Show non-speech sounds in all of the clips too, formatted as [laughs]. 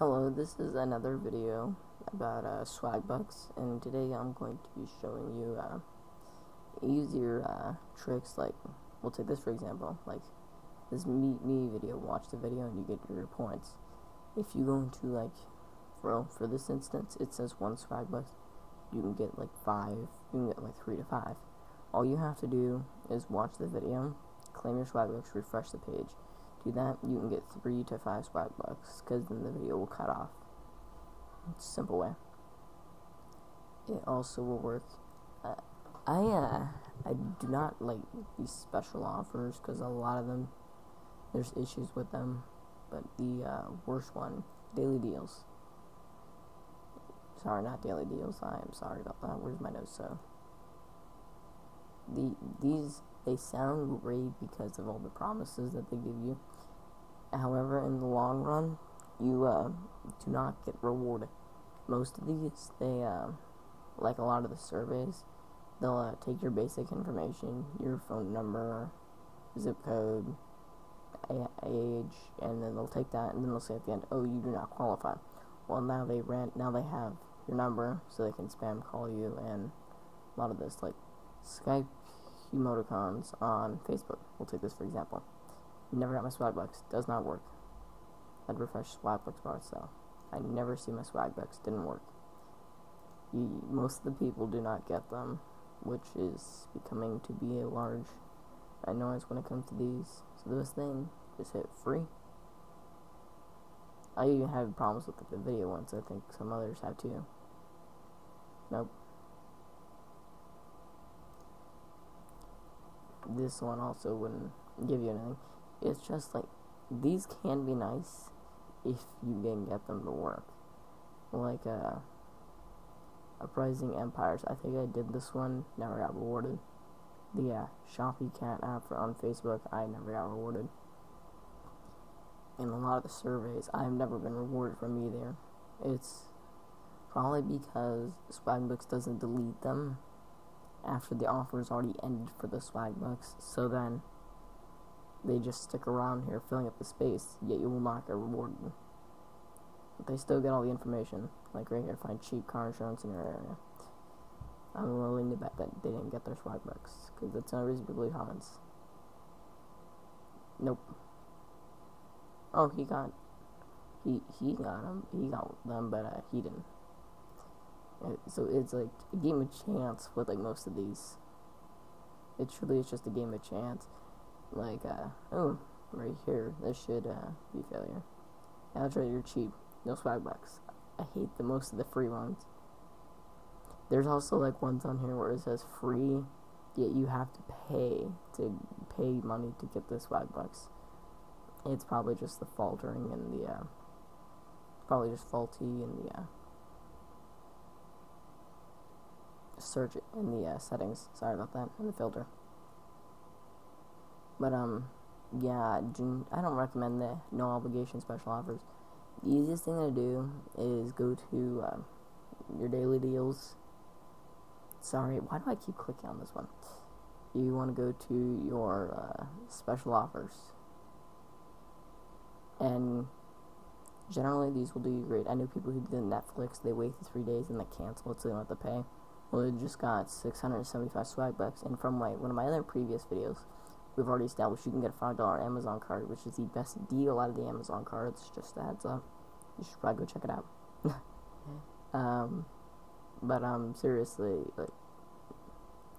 Hello, this is another video about uh, Swagbucks, and today I'm going to be showing you uh, easier uh, tricks. Like, we'll take this for example, like this meet me video. Watch the video and you get your points. If you go into like, for for this instance, it says one Swagbucks. You can get like five. You can get like three to five. All you have to do is watch the video, claim your Swagbucks, refresh the page do that, you can get three to five swag bucks, because then the video will cut off. It's a simple way. It also will work. Uh, I uh, I do not like these special offers because a lot of them there's issues with them. But the uh, worst one, daily deals. Sorry, not daily deals. I am sorry about that. Where's my nose? So the these they sound great because of all the promises that they give you. However, in the long run, you uh, do not get rewarded. Most of these, they, uh, like a lot of the surveys, they'll uh, take your basic information, your phone number, zip code, age, and then they'll take that, and then they'll say at the end, "Oh, you do not qualify." Well, now they rent, now they have your number, so they can spam call you, and a lot of this, like Skype emoticons on Facebook. We'll take this for example. Never got my swag Swagbucks. Does not work. I'd refresh swag Swagbucks bar itself. I never see my swag Swagbucks. Didn't work. You, most of the people do not get them, which is becoming to be a large annoyance when it comes to these. So this thing, just hit free. I even have problems with the video ones. I think some others have too. Nope. This one also wouldn't give you anything it's just like these can be nice if you can get them to work. Like uh, Uprising Empires. I think I did this one, never got rewarded. The uh, Shoppy Cat app for on Facebook, I never got rewarded. In a lot of the surveys, I've never been rewarded from either. It's probably because Swagbucks doesn't delete them after the offer is already ended for the Swagbucks. So then they just stick around here filling up the space, yet you will not get rewarded. But they still get all the information. Like right here, find cheap car insurance in your area. I'm willing to bet that they didn't get their Swagbucks, because that's not reason to believe comments. Nope. Oh, he got, he, he got them, he got them, but uh, he didn't. So it's like a game of chance with like most of these. It truly is just a game of chance like, uh, oh, right here, this should, uh, be failure. You're cheap. No Swagbucks. I hate the most of the free ones. There's also, like, ones on here where it says free, yet you have to pay to pay money to get the Swagbucks. It's probably just the faltering in the, uh, probably just faulty in the, uh, search in the, uh, settings. Sorry about that, in the filter. But, um, yeah, I don't recommend the no obligation special offers. The easiest thing to do is go to uh, your daily deals. Sorry, why do I keep clicking on this one? You want to go to your uh, special offers. And generally, these will do you great. I know people who did Netflix, they wait three days and they cancel it so they don't have to pay. Well, they just got 675 Swagbucks. And from my, one of my other previous videos, we've already established you can get a $5 Amazon card, which is the best deal out of the Amazon cards. Just a heads up. You should probably go check it out. [laughs] um, but, um, seriously, like,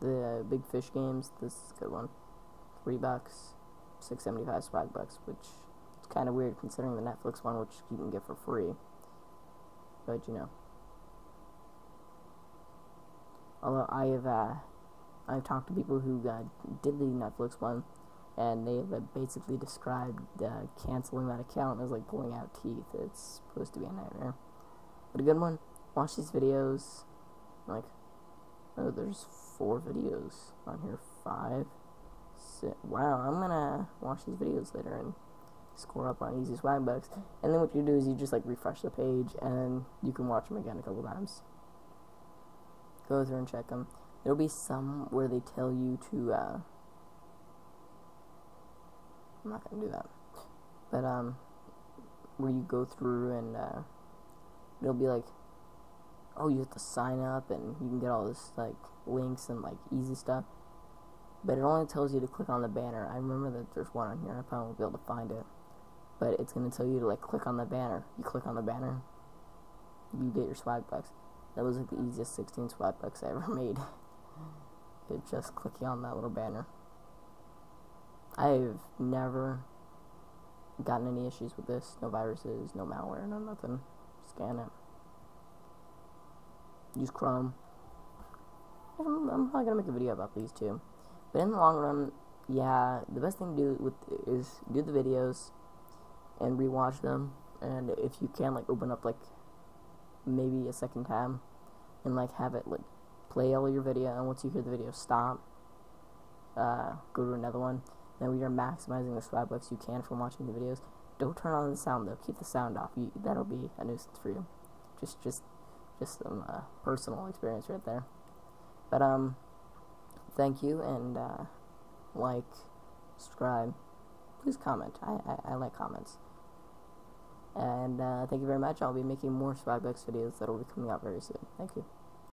the uh, big fish games, this is a good one. Three bucks, six seventy five Swagbucks, which is kind of weird considering the Netflix one, which you can get for free. But, you know. Although I have, uh, I've talked to people who uh, did the Netflix one, and they have basically described uh, canceling that account as like pulling out teeth. It's supposed to be a nightmare. But a good one. Watch these videos. Like, oh, there's four videos on here. Five. Six. Wow, I'm gonna watch these videos later and score up on easy Swagbucks. And then what you do is you just like refresh the page, and you can watch them again a couple times. Go through and check them. There'll be some where they tell you to, uh, I'm not gonna do that. But, um, where you go through and uh, it'll be like, oh, you have to sign up and you can get all this like links and like easy stuff. But it only tells you to click on the banner. I remember that there's one on here. I probably won't be able to find it, but it's gonna tell you to like click on the banner. You click on the banner, you get your swag bucks. That was like the easiest 16 swag bucks I ever [laughs] made. Just clicking on that little banner. I've never gotten any issues with this. No viruses, no malware, no nothing. Scan it. Use Chrome. I'm, I'm probably gonna make a video about these two. But in the long run, yeah, the best thing to do with is do the videos and rewatch them. And if you can, like open up like maybe a second time and like have it like play all your video. And once you hear the video, stop. Uh, go to another one. Then when you're maximizing the swag bucks you can from watching the videos, don't turn on the sound though. Keep the sound off. You, that'll be a nuisance for you. Just, just, just some uh, personal experience right there. But um, thank you and uh, like, subscribe. Please comment. I, I, I like comments. And uh, thank you very much. I'll be making more Swagbucks videos that will be coming out very soon. Thank you.